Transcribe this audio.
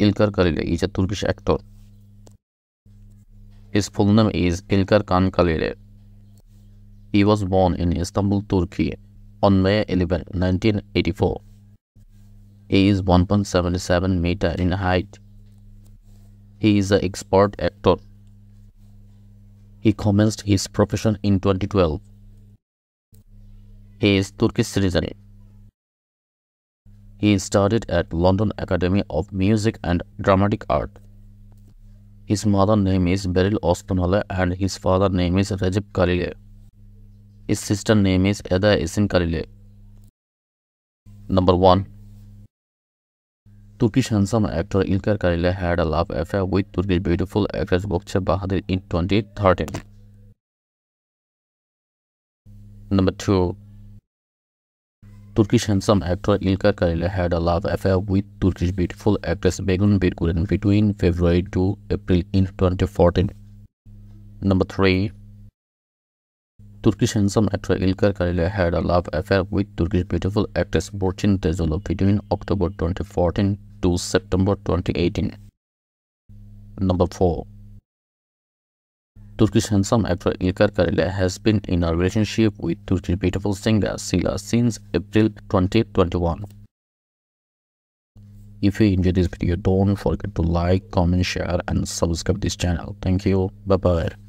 Ilker Kaleli is a Turkish actor. His full name is Ilker Khan Kaleli. He was born in Istanbul, Turkey on May 11, 1984. He is 1.77 meter in height. He is an expert actor. He commenced his profession in 2012. He is Turkish citizen. He studied at London Academy of Music and Dramatic Art. His mother name is Beryl Ostonale and his father name is Recep Kaleli. His sister name is Eda Esin Kaleli. Number 1 Turkish handsome actor Ilker Kaleli had a love affair with Turkish beautiful actress Gökçe Bahadır in 2013. Number 2 Turkish handsome actor Ilker Kaleli had a love affair with Turkish beautiful actress Begüm Birgören between February to April in 2014. Number 3. Turkish handsome actor Ilker Kaleli had a love affair with Turkish beautiful actress Burçin Terzioğlu between October 2014 to September 2018. Number 4. Turkish handsome actor Ilker Kaleli has been in a relationship with Turkish beautiful singer Sıla since April 2021. If you enjoyed this video, don't forget to like, comment, share and subscribe this channel. Thank you. Bye-bye.